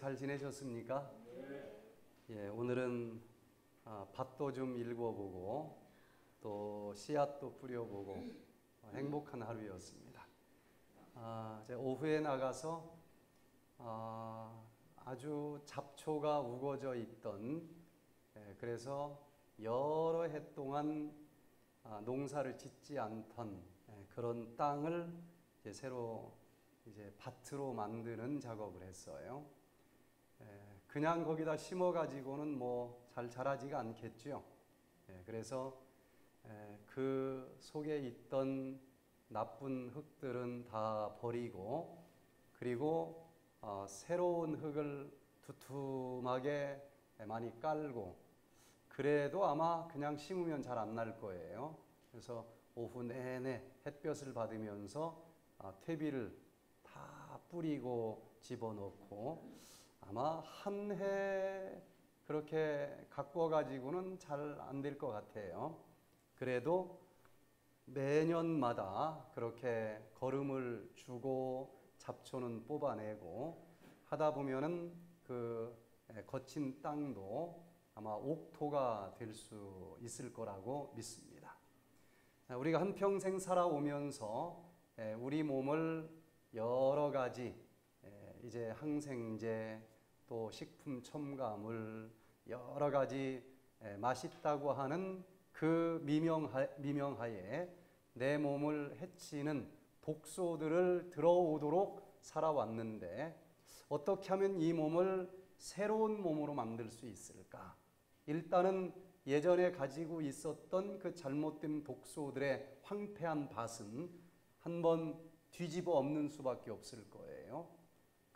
잘 지내셨습니까? 예, 오늘은 아, 밭도 좀 일궈보고 또 씨앗도 뿌려보고 어, 행복한 하루였습니다. 아, 제 오후에 나가서 아, 아주 잡초가 우거져 있던 예, 그래서 여러 해 동안 아, 농사를 짓지 않던 예, 그런 땅을 이제 새로 이제 밭으로 만드는 작업을 했어요. 예, 그냥 거기다 심어 가지고는 뭐 잘 자라지가 않겠죠. 예, 그래서 예, 그 속에 있던 나쁜 흙들은 다 버리고 그리고 어, 새로운 흙을 두툼하게 많이 깔고 그래도 아마 그냥 심으면 잘 안 날 거예요. 그래서 오후 내내 햇볕을 받으면서 아, 퇴비를 다 뿌리고 집어넣고 아마 한 해 그렇게 가꿔 가지고는 잘 안 될 것 같아요. 그래도 매년마다 그렇게 걸음을 주고 잡초는 뽑아내고 하다 보면은 그 거친 땅도 아마 옥토가 될 수 있을 거라고 믿습니다. 우리가 한 평생 살아오면서 우리 몸을 여러 가지 이제 항생제 또 식품 첨가물 여러 가지 맛있다고 하는 그 미명하, 미명하에 내 몸을 해치는 독소들을 들어오도록 살아왔는데 어떻게 하면 이 몸을 새로운 몸으로 만들 수 있을까? 일단은 예전에 가지고 있었던 그 잘못된 독소들의 황폐한 밭은 한번 뒤집어 엎는 수밖에 없을 거예요.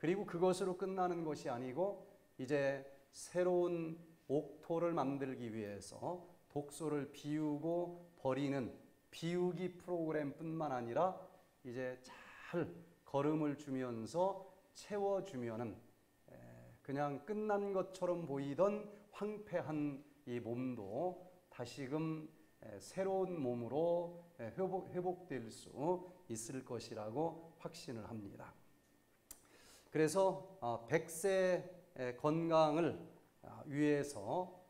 그리고 그것으로 끝나는 것이 아니고 이제 새로운 옥토를 만들기 위해서 독소를 비우고 버리는 비우기 프로그램뿐만 아니라 이제 잘 걸음을 주면서 채워주면은 그냥 끝난 것처럼 보이던 황폐한 이 몸도 다시금 새로운 몸으로 회복, 회복될 수 있을 것이라고 확신을 합니다. 그래서 백세 건강을 위해서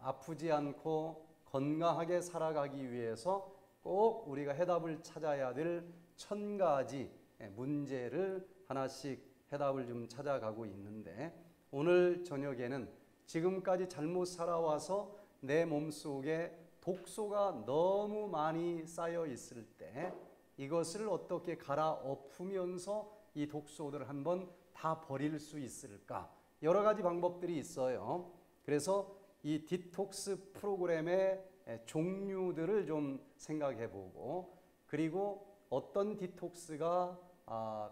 아프지 않고 건강하게 살아가기 위해서 꼭 우리가 해답을 찾아야 될 천 가지 문제를 하나씩 해답을 좀 찾아가고 있는데 오늘 저녁에는 지금까지 잘못 살아와서 내 몸속에 독소가 너무 많이 쌓여 있을 때 이것을 어떻게 갈아엎으면서 이 독소들을 한번 다 버릴 수 있을까? 여러 가지 방법들이 있어요. 그래서 이 디톡스 프로그램의 종류들을 좀 생각해 보고 그리고 어떤 디톡스가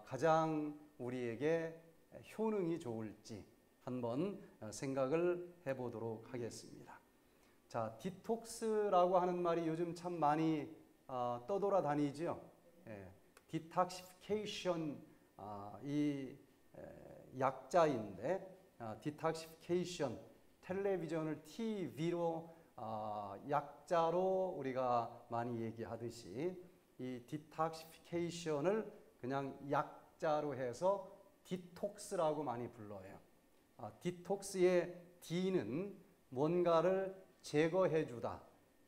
가장 우리에게 효능이 좋을지 한번 생각을 해 보도록 하겠습니다. 자, 디톡스라고 하는 말이 요즘 참 많이 어, 떠돌아다니죠. 예, detoxification 아, 이 에, 약자인데 아, detoxification 텔레비전을 TV로 아, 약자로 우리가 많이 얘기하듯이 이 detoxification을 그냥 약자로 해서 디톡스라고 많이 불러요. 아, 디톡스의 de는 뭔가를 제거해 주다,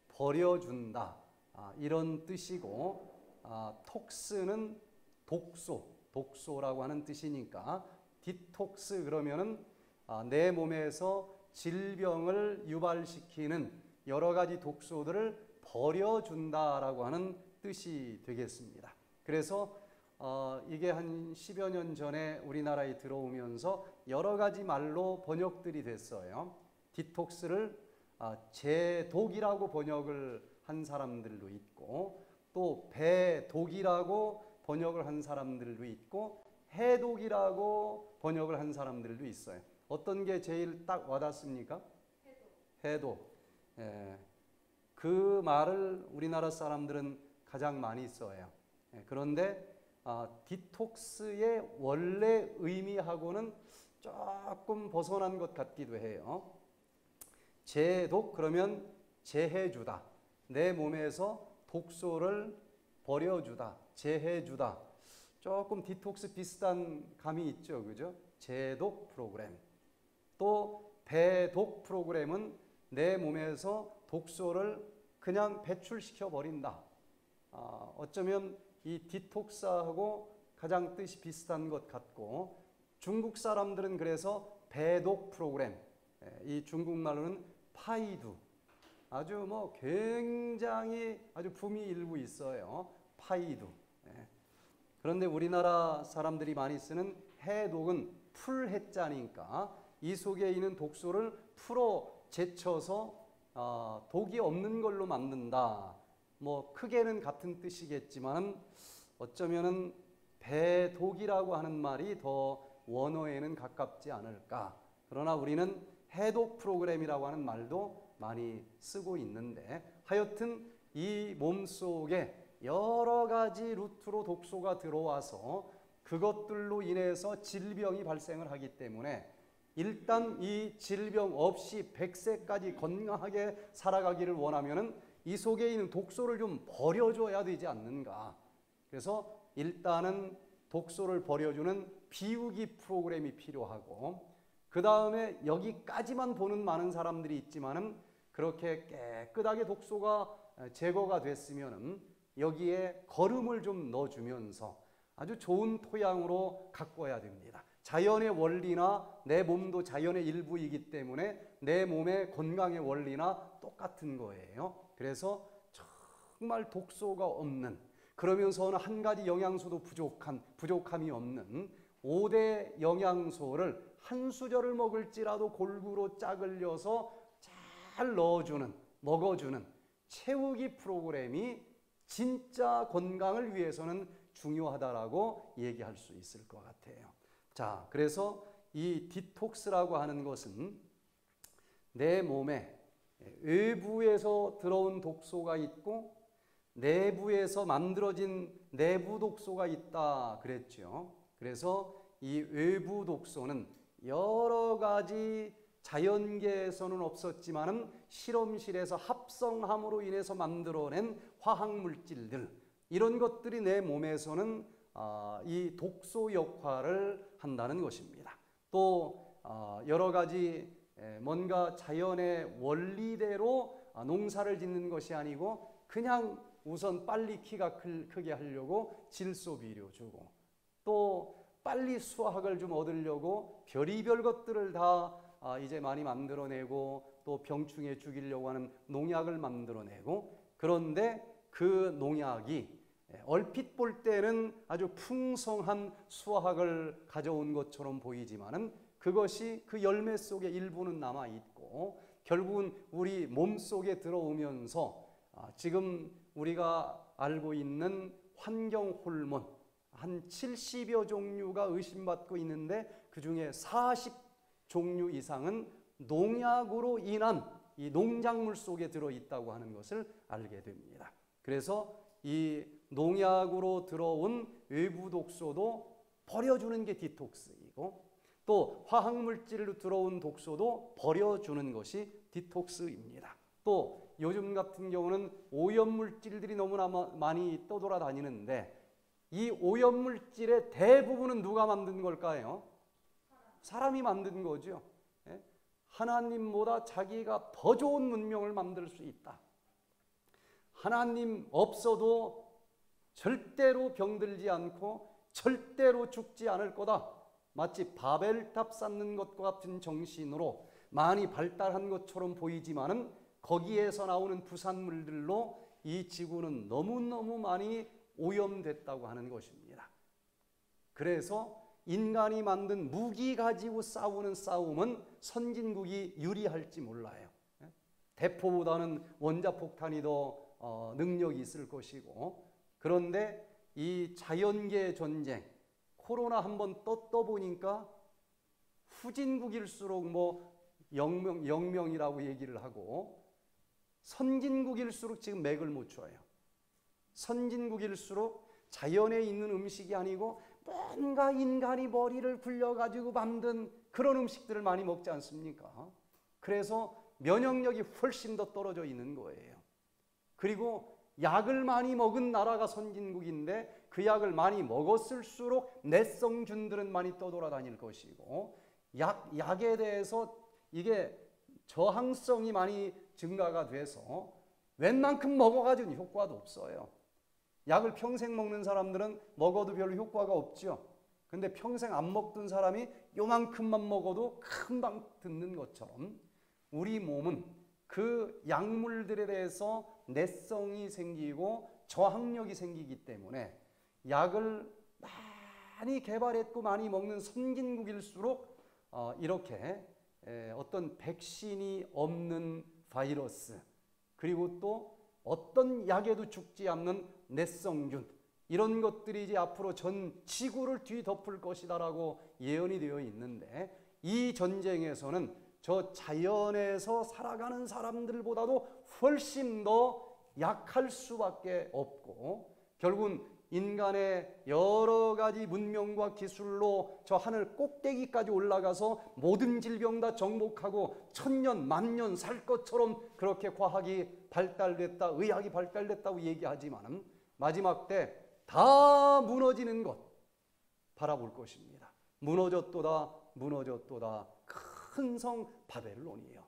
버려준다 아, 이런 뜻이고 아, tox는 독소, 독소라고 하는 뜻이니까 디톡스 그러면은 아, 내 몸에서 질병을 유발시키는 여러 가지 독소들을 버려준다라고 하는 뜻이 되겠습니다. 그래서 어, 이게 한 10여 년 전에 우리나라에 들어오면서 여러 가지 말로 번역들이 됐어요. 디톡스를 아, 제독이라고 번역을 한 사람들도 있고 또 배독이라고 번역을 한 사람들도 있고 해독이라고 번역을 한 사람들도 있어요. 어떤 게 제일 딱 와닿습니까? 해독. 해독. 예. 그 말을 우리나라 사람들은 가장 많이 써요. 예. 그런데 아, 디톡스의 원래 의미하고는 조금 벗어난 것 같기도 해요. 제독 그러면 제해주다. 내 몸에서 독소를 버려주다. 제해주다. 조금 디톡스 비슷한 감이 있죠. 그죠? 제독 프로그램. 또 배독 프로그램은 내 몸에서 독소를 그냥 배출시켜 버린다. 아, 어쩌면 이 디톡스하고 가장 뜻이 비슷한 것 같고 중국 사람들은 그래서 배독 프로그램 예, 이 중국말로는 파이두 아주 뭐 굉장히 아주 붐이 일부 있어요. 파이두. 예. 그런데 우리나라 사람들이 많이 쓰는 해독은 풀해자니까 이 속에 있는 독소를 풀어 제쳐서 어, 독이 없는 걸로 만든다. 뭐 크게는 같은 뜻이겠지만 어쩌면은 배독이라고 하는 말이 더 원어에는 가깝지 않을까. 그러나 우리는 해독 프로그램이라고 하는 말도 많이 쓰고 있는데 하여튼 이 몸 속에 여러 가지 루트로 독소가 들어와서 그것들로 인해서 질병이 발생을 하기 때문에 일단 이 질병 없이 100세까지 건강하게 살아가기를 원하면은 이 속에 있는 독소를 좀 버려줘야 되지 않는가. 그래서 일단은 독소를 버려주는 비우기 프로그램이 필요하고 그 다음에 여기까지만 보는 많은 사람들이 있지만은 그렇게 깨끗하게 독소가 제거가 됐으면은 여기에 거름을 좀 넣어주면서 아주 좋은 토양으로 가꿔야 됩니다. 자연의 원리나 내 몸도 자연의 일부이기 때문에 내 몸의 건강의 원리나 똑같은 거예요. 그래서 정말 독소가 없는 그러면서는 한 가지 영양소도 부족한 부족함이 없는 5대 영양소를 한 수저를 먹을지라도 골고루 짝을려서 잘 넣어주는 먹어주는 채우기 프로그램이 진짜 건강을 위해서는 중요하다라고 얘기할 수 있을 것 같아요. 자, 그래서 이 디톡스라고 하는 것은 내 몸에 외부에서 들어온 독소가 있고 내부에서 만들어진 내부 독소가 있다 그랬죠. 그래서 이 외부 독소는 여러 가지 자연계에서는 없었지만은 실험실에서 합성함으로 인해서 만들어낸 화학 물질들 이런 것들이 내 몸에서는 어, 이 독소 역할을 한다는 것입니다. 또 어, 여러 가지 뭔가 자연의 원리대로 아, 농사를 짓는 것이 아니고 그냥 우선 빨리 키가 크게 하려고 질소 비료 주고 또 빨리 수확을 좀 얻으려고 별의별 것들을 다 아, 이제 많이 만들어내고 또 병충해 죽이려고 하는 농약을 만들어내고 그런데 그 농약이 얼핏 볼 때는 아주 풍성한 수확을 가져온 것처럼 보이지만은 그것이 그 열매 속에 일부는 남아 있고 결국은 우리 몸 속에 들어오면서 아, 지금 우리가 알고 있는 환경 호르몬 한 70여 종류가 의심받고 있는데 그 중에 40 종류 이상은 농약으로 인한 이 농작물 속에 들어 있다고 하는 것을 알게 됩니다. 그래서 이 농약으로 들어온 외부 독소도 버려주는 게 디톡스이고 또 화학물질로 들어온 독소도 버려주는 것이 디톡스입니다. 또 요즘 같은 경우는 오염물질들이 너무나 많이 떠돌아다니는데 이 오염물질의 대부분은 누가 만든 걸까요? 사람이 만든 거죠. 예? 하나님보다 자기가 더 좋은 문명을 만들 수 있다. 하나님 없어도 절대로 병들지 않고 절대로 죽지 않을 거다. 마치 바벨탑 쌓는 것과 같은 정신으로 많이 발달한 것처럼 보이지만은 거기에서 나오는 부산물들로 이 지구는 너무너무 많이 오염됐다고 하는 것입니다. 그래서 인간이 만든 무기 가지고 싸우는 싸움은 선진국이 유리할지 몰라요. 예? 대포보다는 원자폭탄이 더 어, 능력이 있을 것이고 그런데 이 자연계 전쟁 코로나 한번 떴떠 보니까 후진국일수록 뭐 영명 영명이라고 얘기를 하고 선진국일수록 지금 맥을 못 쳐요. 선진국일수록 자연에 있는 음식이 아니고 뭔가 인간이 머리를 굴려가지고 만든 그런 음식들을 많이 먹지 않습니까? 그래서 면역력이 훨씬 더 떨어져 있는 거예요. 그리고 약을 많이 먹은 나라가 선진국인데 그 약을 많이 먹었을수록 내성균들은 많이 떠돌아다닐 것이고 약, 약에 대해서 이게 저항성이 많이 증가가 돼서 웬만큼 먹어가지고 효과도 없어요. 약을 평생 먹는 사람들은 먹어도 별로 효과가 없죠. 근데 평생 안 먹던 사람이 요만큼만 먹어도 금방 듣는 것처럼 우리 몸은 그 약물들에 대해서 내성이 생기고 저항력이 생기기 때문에 약을 많이 개발했고 많이 먹는 선진국일수록 어, 이렇게 어떤 백신이 없는 바이러스 그리고 또 어떤 약에도 죽지 않는 내성균. 이런 것들이 이제 앞으로 전 지구를 뒤덮을 것이다라고 예언이 되어 있는데 이 전쟁에서는 저 자연에서 살아가는 사람들보다도 훨씬 더 약할 수밖에 없고 결국은 인간의 여러 가지 문명과 기술로 저 하늘 꼭대기까지 올라가서 모든 질병 다 정복하고 천년 만년 살 것처럼 그렇게 과학이 발달됐다 의학이 발달됐다고 얘기하지만 마지막 때 다 무너지는 것 바라볼 것입니다. 무너졌도다 무너졌도다 큰 성 바벨론이에요.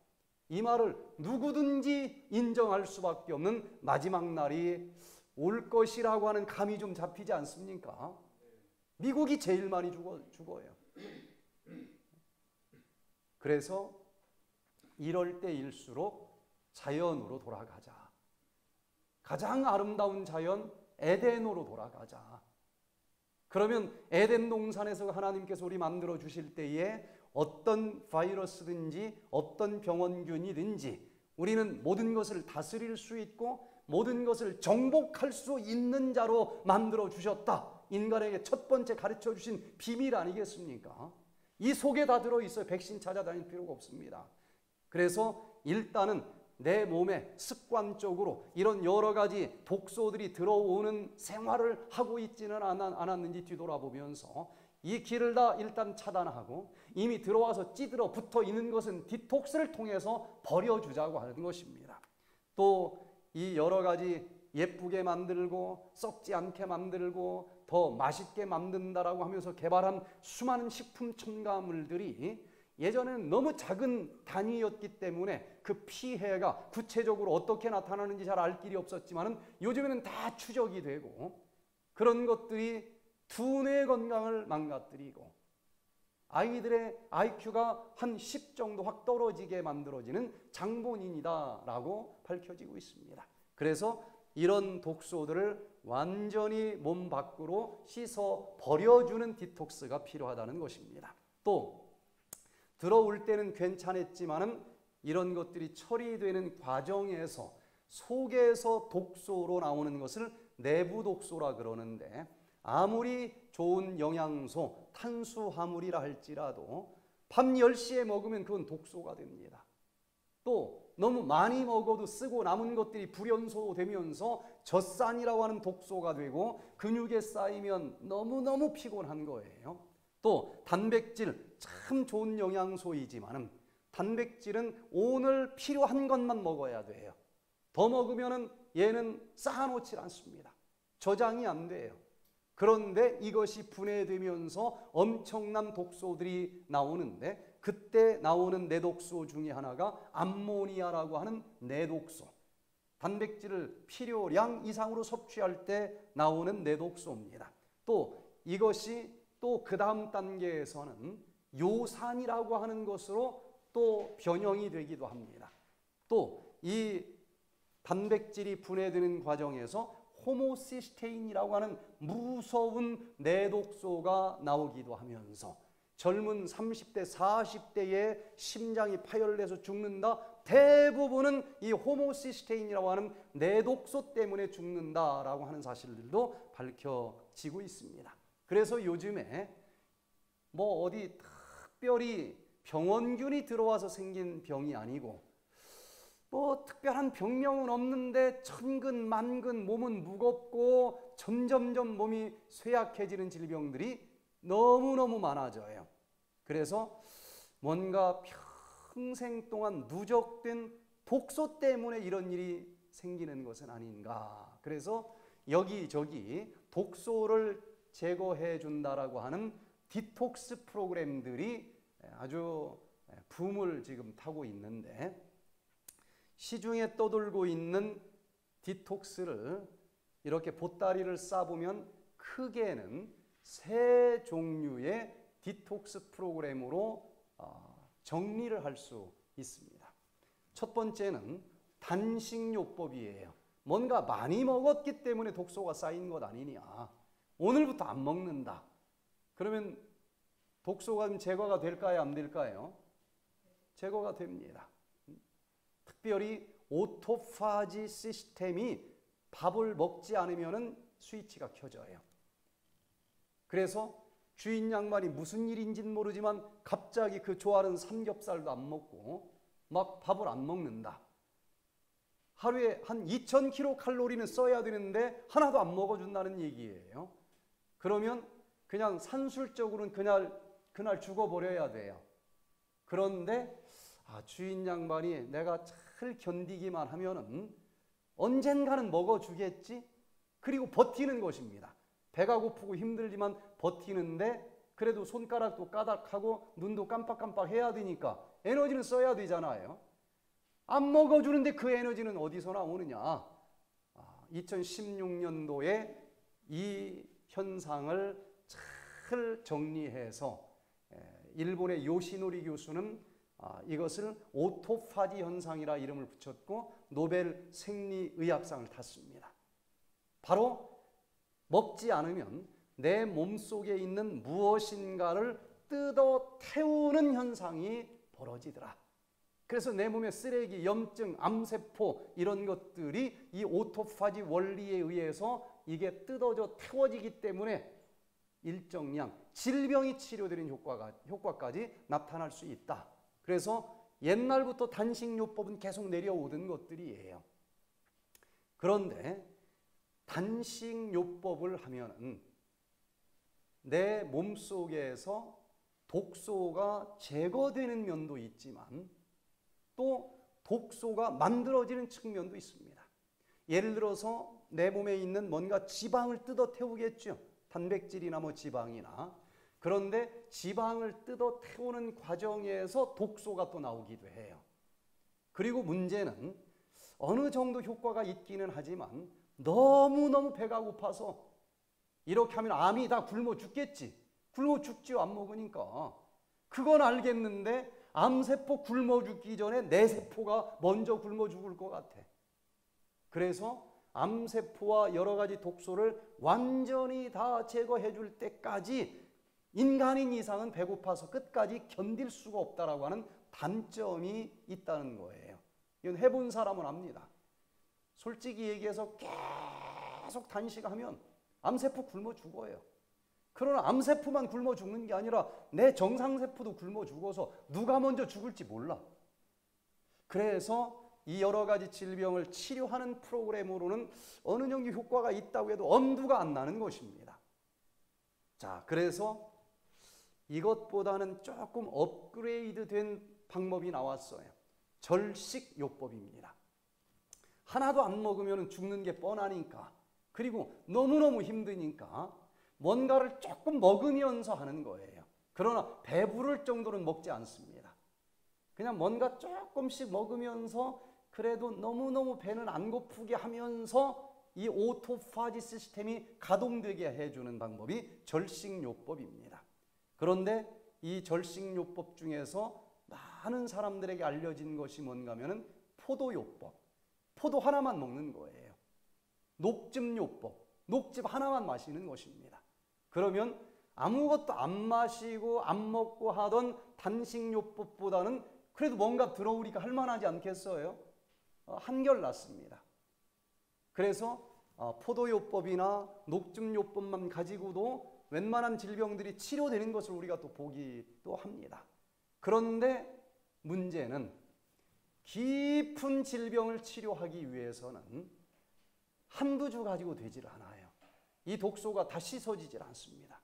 이 말을 누구든지 인정할 수밖에 없는 마지막 날이 올 것이라고 하는 감이 좀 잡히지 않습니까? 미국이 제일 많이 죽어, 죽어요. 그래서 이럴 때일수록 자연으로 돌아가자. 가장 아름다운 자연 에덴으로 돌아가자. 그러면 에덴 동산에서 하나님께서 우리 만들어 주실 때에 어떤 바이러스든지 어떤 병원균이든지 우리는 모든 것을 다스릴 수 있고 모든 것을 정복할 수 있는 자로 만들어 주셨다. 인간에게 첫 번째 가르쳐 주신 비밀 아니겠습니까? 이 속에 다 들어 있어요. 백신 찾아다닐 필요가 없습니다. 그래서 일단은 내 몸에 습관적으로 이런 여러 가지 독소들이 들어오는 생활을 하고 있지는 않았는지 뒤돌아보면서 이 길을 다 일단 차단하고 이미 들어와서 찌들어 붙어 있는 것은 디톡스를 통해서 버려주자고 하는 것입니다. 또 이 여러 가지 예쁘게 만들고 썩지 않게 만들고 더 맛있게 만든다라고 하면서 개발한 수많은 식품 첨가물들이 예전에는 너무 작은 단위였기 때문에 그 피해가 구체적으로 어떻게 나타나는지 잘 알 길이 없었지만 요즘에는 다 추적이 되고 그런 것들이 두뇌 건강을 망가뜨리고 아이들의 IQ가 한 10 정도 확 떨어지게 만들어지는 장본인이다라고 밝혀지고 있습니다. 그래서 이런 독소들을 완전히 몸 밖으로 씻어 버려주는 디톡스가 필요하다는 것입니다. 또 들어올 때는 괜찮았지만은 이런 것들이 처리되는 과정에서 속에서 독소로 나오는 것을 내부 독소라 그러는데 아무리 좋은 영양소, 탄수화물이라 할지라도 밤 10시에 먹으면 그건 독소가 됩니다. 또 너무 많이 먹어도 쓰고 남은 것들이 불연소 되면서 젖산이라고 하는 독소가 되고 근육에 쌓이면 너무너무 피곤한 거예요. 또 단백질 참 좋은 영양소이지만은 단백질은 오늘 필요한 것만 먹어야 돼요. 더 먹으면은 얘는 쌓아놓질 않습니다. 저장이 안 돼요. 그런데 이것이 분해되면서 엄청난 독소들이 나오는데 그때 나오는 내독소 중에 하나가 암모니아라고 하는 내독소. 단백질을 필요량 이상으로 섭취할 때 나오는 내독소입니다. 또 이것이 또 그 다음 단계에서는 요산이라고 하는 것으로 또 변형이 되기도 합니다. 또 이 단백질이 분해되는 과정에서 호모시스테인이라고 하는 무서운 내독소가 나오기도 하면서 젊은 30대, 40대의 심장이 파열돼서 죽는다. 대부분은 이 호모시스테인이라고 하는 내독소 때문에 죽는다라고 하는 사실들도 밝혀지고 있습니다. 그래서 요즘에 뭐 어디 특별히 병원균이 들어와서 생긴 병이 아니고 뭐 특별한 병명은 없는데 천근 만근 몸은 무겁고 점점점 몸이 쇠약해지는 질병들이 너무너무 많아져요. 그래서 뭔가 평생 동안 누적된 독소 때문에 이런 일이 생기는 것은 아닌가. 그래서 여기저기 독소를 제거해 준다라고 하는 디톡스 프로그램들이 아주 붐을 지금 타고 있는데 시중에 떠돌고 있는 디톡스를 이렇게 보따리를 싸보면 크게는 세 종류의 디톡스 프로그램으로 어, 정리를 할 수 있습니다. 첫 번째는 단식요법이에요. 뭔가 많이 먹었기 때문에 독소가 쌓인 것 아니냐. 오늘부터 안 먹는다. 그러면 독소가 제거가 될까요? 안 될까요? 제거가 됩니다. 특별히 오토파지 시스템이 밥을 먹지 않으면 스위치가 켜져요. 그래서 주인 양반이 무슨 일인지는 모르지만 갑자기 그 좋아하는 삼겹살도 안 먹고 막 밥을 안 먹는다. 하루에 한 2000kcal 칼로리는 써야 되는데 하나도 안 먹어준다는 얘기예요. 그러면 그냥 산술적으로는 그날 그날 죽어버려야 돼요. 그런데 아, 주인 양반이 내가 잘 견디기만 하면은 언젠가는 먹어주겠지. 그리고 버티는 것입니다. 배가 고프고 힘들지만 버티는데 그래도 손가락도 까닥하고 눈도 깜빡깜빡 해야 되니까 에너지는 써야 되잖아요. 안 먹어주는데 그 에너지는 어디서 나오느냐? 2016년도에 아, 이 현상을 잘 정리해서 일본의 요시노리 교수는 아, 이것을 오토파지 현상이라 이름을 붙였고 노벨 생리의학상을 탔습니다. 바로 먹지 않으면 내 몸속에 있는 무엇인가를 뜯어 태우는 현상이 벌어지더라. 그래서 내 몸에 쓰레기, 염증, 암세포 이런 것들이 이 오토파지 원리에 의해서 이게 뜯어져 태워지기 때문에 일정량 질병이 치료되는 효과가 효과까지 나타날 수 있다. 그래서 옛날부터 단식요법은 계속 내려오던 것들이에요. 그런데 단식요법을 하면은 내 몸속에서 독소가 제거되는 면도 있지만 또 독소가 만들어지는 측면도 있습니다. 예를 들어서 내 몸에 있는 뭔가 지방을 뜯어 태우겠죠. 단백질이나 뭐 지방이나. 그런데 지방을 뜯어 태우는 과정에서 독소가 또 나오기도 해요. 그리고 문제는 어느 정도 효과가 있기는 하지만 너무너무 배가 고파서 이렇게 하면 암이 다 굶어 죽겠지. 굶어 죽지요. 안 먹으니까. 그건 알겠는데 암세포 굶어 죽기 전에 내 세포가 먼저 굶어 죽을 것 같아. 그래서 암세포와 여러 가지 독소를 완전히 다 제거해 줄 때까지 인간인 이상은 배고파서 끝까지 견딜 수가 없다라고 하는 단점이 있다는 거예요. 이건 해본 사람은 압니다. 솔직히 얘기해서 계속 단식하면 암세포 굶어 죽어요. 그러나 암세포만 굶어 죽는 게 아니라 내 정상세포도 굶어 죽어서 누가 먼저 죽을지 몰라. 그래서 이 여러 가지 질병을 치료하는 프로그램으로는 어느 정도 효과가 있다고 해도 엄두가 안 나는 것입니다. 자, 그래서 이것보다는 조금 업그레이드 된 방법이 나왔어요. 절식요법입니다. 하나도 안 먹으면 죽는 게 뻔하니까. 그리고 너무너무 힘드니까 뭔가를 조금 먹으면서 하는 거예요. 그러나 배부를 정도는 먹지 않습니다. 그냥 뭔가 조금씩 먹으면서 그래도 너무너무 배는 안 고프게 하면서 이 오토파지 시스템이 가동되게 해주는 방법이 절식요법입니다. 그런데 이 절식요법 중에서 많은 사람들에게 알려진 것이 뭔가 하면 포도요법. 포도 하나만 먹는 거예요. 녹즙요법. 녹즙 하나만 마시는 것입니다. 그러면 아무것도 안 마시고 안 먹고 하던 단식요법보다는 그래도 뭔가 들어오니까 할만하지 않겠어요? 어, 한결 낫습니다. 그래서 어, 포도요법이나 녹즙요법만 가지고도 웬만한 질병들이 치료되는 것을 우리가 또 보기도 합니다. 그런데 문제는 깊은 질병을 치료하기 위해서는 한두 주 가지고 되질 않아요. 이 독소가 다 씻어지질 않습니다.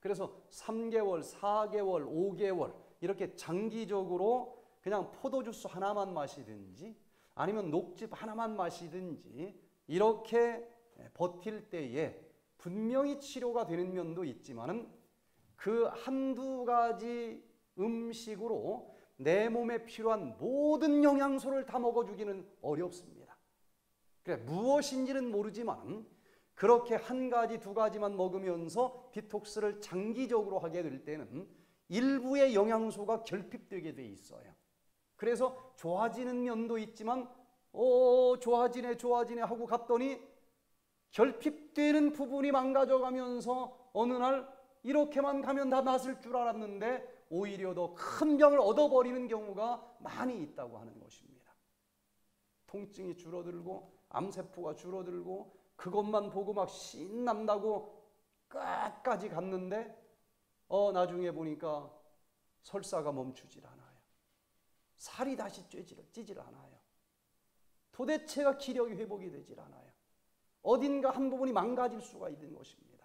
그래서 3개월, 4개월, 5개월 이렇게 장기적으로 그냥 포도주스 하나만 마시든지 아니면 녹즙 하나만 마시든지 이렇게 버틸 때에 분명히 치료가 되는 면도 있지만은 그 한두 가지 음식으로 내 몸에 필요한 모든 영양소를 다 먹어주기는 어렵습니다. 그래 무엇인지는 모르지만 그렇게 한 가지 두 가지만 먹으면서 디톡스를 장기적으로 하게 될 때는 일부의 영양소가 결핍되게 돼 있어요. 그래서 좋아지는 면도 있지만 오 좋아지네 좋아지네 하고 갔더니 결핍되는 부분이 망가져가면서 어느 날 이렇게만 가면 다 낫을 줄 알았는데 오히려 더 큰 병을 얻어버리는 경우가 많이 있다고 하는 것입니다. 통증이 줄어들고 암세포가 줄어들고 그것만 보고 막 신난다고 끝까지 갔는데 어 나중에 보니까 설사가 멈추질 않아요. 살이 다시 찌질, 찌질 않아요. 도대체가 기력이 회복이 되질 않아요. 어딘가 한 부분이 망가질 수가 있는 것입니다.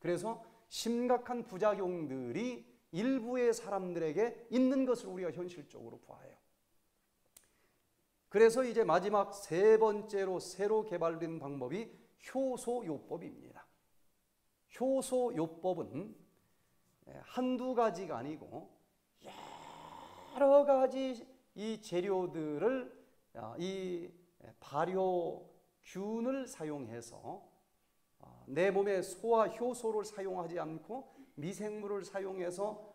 그래서 심각한 부작용들이 일부의 사람들에게 있는 것을 우리가 현실적으로 보아요. 그래서 이제 마지막 세 번째로 새로 개발된 방법이 효소요법입니다. 효소요법은 한두 가지가 아니고 여러 가지 이 재료들을 아, 이 발효균을 사용해서 아, 내 몸에 소화 효소를 사용하지 않고 미생물을 사용해서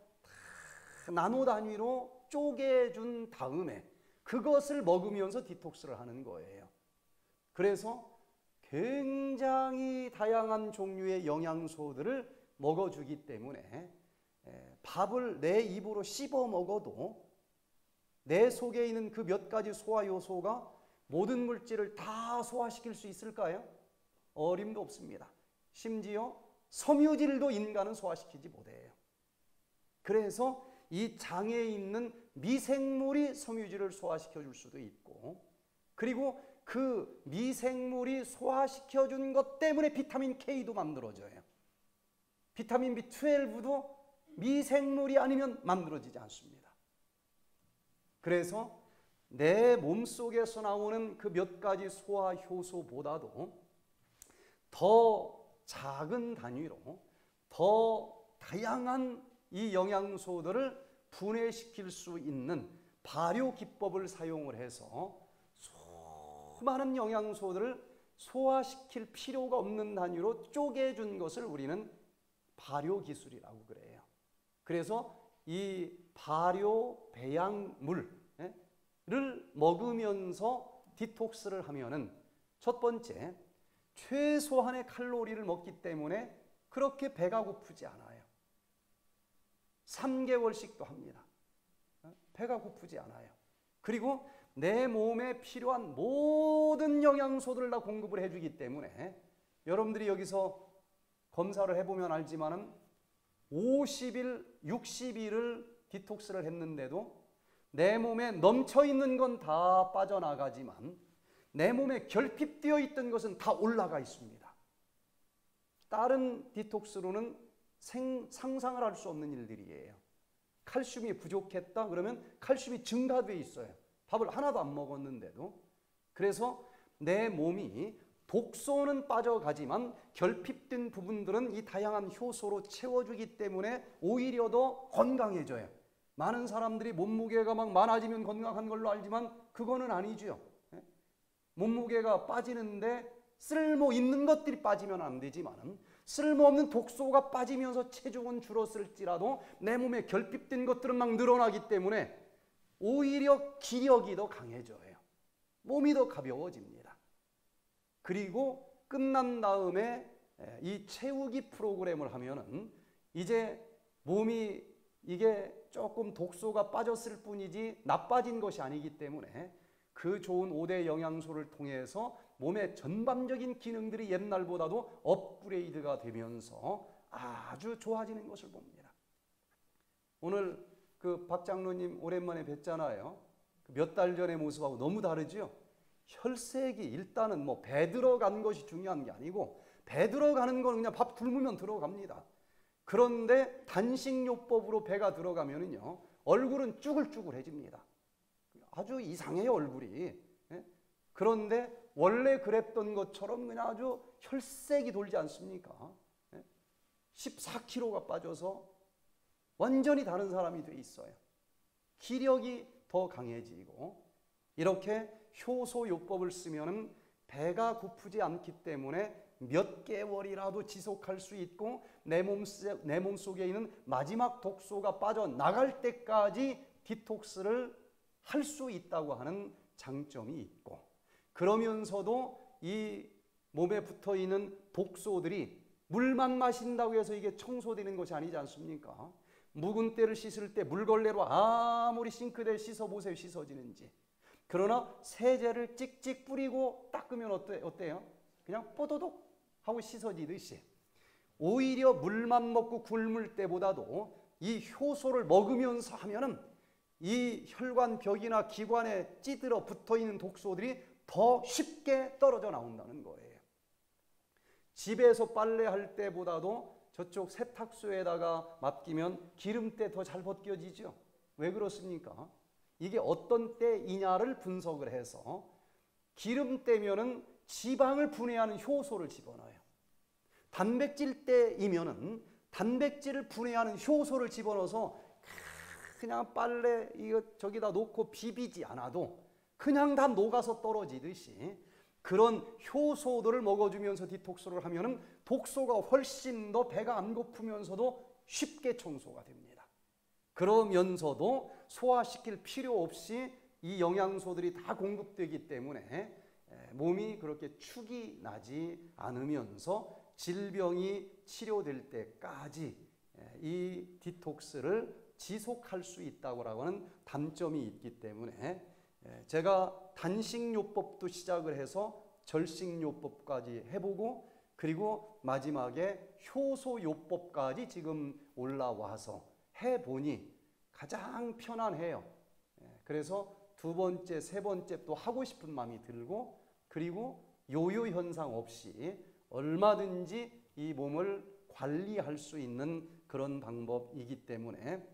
나노 단위로 쪼개준 다음에 그것을 먹으면서 디톡스를 하는 거예요. 그래서 굉장히 다양한 종류의 영양소들을 먹어주기 때문에 밥을 내 입으로 씹어 먹어도 내 속에 있는 그 몇 가지 소화 요소가 모든 물질을 다 소화시킬 수 있을까요? 어림도 없습니다. 심지어 섬유질도 인간은 소화시키지 못해요. 그래서 이 장에 있는 미생물이 섬유질을 소화시켜 줄 수도 있고 그리고 그 미생물이 소화시켜 준 것 때문에 비타민 K도 만들어져요. 비타민 B12도 미생물이 아니면 만들어지지 않습니다. 그래서 내 몸속에서 나오는 그 몇 가지 소화 효소보다도 더 작은 단위로 더 다양한 이 영양소들을 분해시킬 수 있는 발효 기법을 사용을 해서 수많은 영양소들을 소화시킬 필요가 없는 단위로 쪼개준 것을 우리는 발효 기술이라고 그래요. 그래서 이 발효 배양물을 먹으면서 디톡스를 하면은 첫 번째 최소한의 칼로리를 먹기 때문에 그렇게 배가 고프지 않아요. 3개월씩도 합니다. 배가 고프지 않아요. 그리고 내 몸에 필요한 모든 영양소들을 다 공급을 해주기 때문에 여러분들이 여기서 검사를 해보면 알지만은 50일, 60일을 디톡스를 했는데도 내 몸에 넘쳐 있는 건 다 빠져나가지만 내 몸에 결핍되어 있던 것은 다 올라가 있습니다. 다른 디톡스로는 생, 상상을 할 수 없는 일들이에요. 칼슘이 부족했다 그러면 칼슘이 증가돼 있어요. 밥을 하나도 안 먹었는데도 그래서 내 몸이 독소는 빠져가지만 결핍된 부분들은 이 다양한 효소로 채워주기 때문에 오히려 더 건강해져요. 많은 사람들이 몸무게가 막 많아지면 건강한 걸로 알지만 그거는 아니죠. 예? 몸무게가 빠지는데 쓸모 있는 것들이 빠지면 안 되지만은 쓸모없는 독소가 빠지면서 체중은 줄었을지라도 내 몸에 결핍된 것들은 막 늘어나기 때문에 오히려 기력이 더 강해져요. 몸이 더 가벼워집니다. 그리고 끝난 다음에 이 채우기 프로그램을 하면은 이제 몸이 이게 조금 독소가 빠졌을 뿐이지 나빠진 것이 아니기 때문에 그 좋은 5대 영양소를 통해서 몸의 전반적인 기능들이 옛날보다도 업그레이드가 되면서 아주 좋아지는 것을 봅니다. 오늘 그 박장로님 오랜만에 뵀잖아요. 그 몇달 전의 모습하고 너무 다르죠? 혈색이 일단은 뭐 배 들어간 것이 중요한 게 아니고 배 들어가는 건 그냥 밥 굶으면 들어갑니다. 그런데 단식요법으로 배가 들어가면은요 얼굴은 쭈글쭈글해집니다. 아주 이상해요 얼굴이. 예? 그런데 원래 그랬던 것처럼 그냥 아주 혈색이 돌지 않습니까? 14kg가 빠져서 완전히 다른 사람이 돼 있어요. 기력이 더 강해지고 이렇게 효소요법을 쓰면은 배가 고프지 않기 때문에 몇 개월이라도 지속할 수 있고 내몸내 몸속에 있는 마지막 독소가 빠져 나갈 때까지 디톡스를 할 수 있다고 하는 장점이 있고 그러면서도 이 몸에 붙어 있는 독소들이 물만 마신다고 해서 이게 청소되는 것이 아니지 않습니까? 묵은 때를 씻을 때 물걸레로 아무리 싱크대에 씻어 보세요 씻어지는지 그러나 세제를 찍찍 뿌리고 닦으면 어때, 어때요? 그냥 뽀도독 하고 씻어지듯이 오히려 물만 먹고 굶을 때보다도 이 효소를 먹으면서 하면은 이 혈관 벽이나 기관에 찌들어 붙어 있는 독소들이 더 쉽게 떨어져 나온다는 거예요. 집에서 빨래할 때보다도 저쪽 세탁소에다가 맡기면 기름때 더 잘 벗겨지죠. 왜 그렇습니까? 이게 어떤 때이냐를 분석을 해서 기름 때면은 지방을 분해하는 효소를 집어넣어요. 단백질 때이면은 단백질을 분해하는 효소를 집어넣어서 그냥 빨래 이거 저기다 놓고 비비지 않아도 그냥 다 녹아서 떨어지듯이 그런 효소들을 먹어주면서 디톡스를 하면은 독소가 훨씬 더 배가 안 고프면서도 쉽게 청소가 됩니다. 그러면서도 소화시킬 필요 없이 이 영양소들이 다 공급되기 때문에 몸이 그렇게 축이 나지 않으면서 질병이 치료될 때까지 이 디톡스를 지속할 수 있다고 하는 단점이 있기 때문에 제가 단식요법도 시작을 해서 절식요법까지 해보고 그리고 마지막에 효소요법까지 지금 올라와서 해보니 가장 편안해요. 그래서 두 번째, 세 번째 또 하고 싶은 마음이 들고 그리고 요요 현상 없이 얼마든지 이 몸을 관리할 수 있는 그런 방법이기 때문에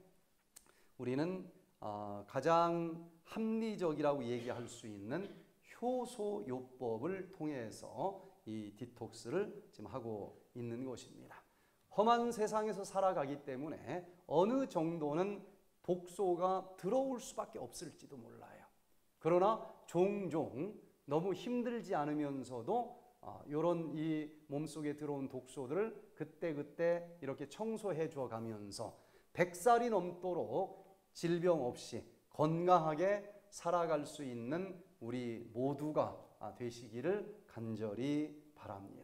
우리는 어, 가장 합리적이라고 얘기할 수 있는 효소요법을 통해서 이 디톡스를 지금 하고 있는 것입니다. 험한 세상에서 살아가기 때문에 어느 정도는 독소가 들어올 수밖에 없을지도 몰라요. 그러나 종종 너무 힘들지 않으면서도 이런 어, 이 몸속에 들어온 독소들을 그때그때 이렇게 청소해 줘 가면서 100살이 넘도록 질병 없이 건강하게 살아갈 수 있는 우리 모두가 되시기를 간절히 바랍니다.